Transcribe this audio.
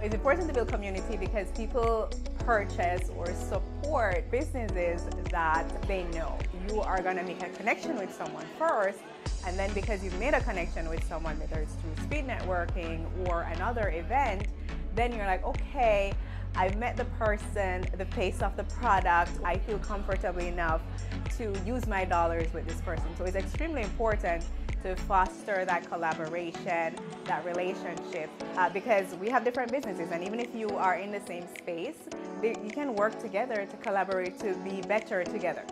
It's important to build community because people purchase or support businesses that they know. You are going to make a connection with someone first, and then because you've made a connection with someone, whether it's through speed networking or another event, then you're like, okay, I've met the person, the face of the product, I feel comfortable enough to use my dollars with this person. So it's extremely important to foster that collaboration, that relationship, uh, because we have different businesses, and even if you are in the same space, they, you can work together to collaborate to be better together.